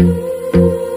Ooh.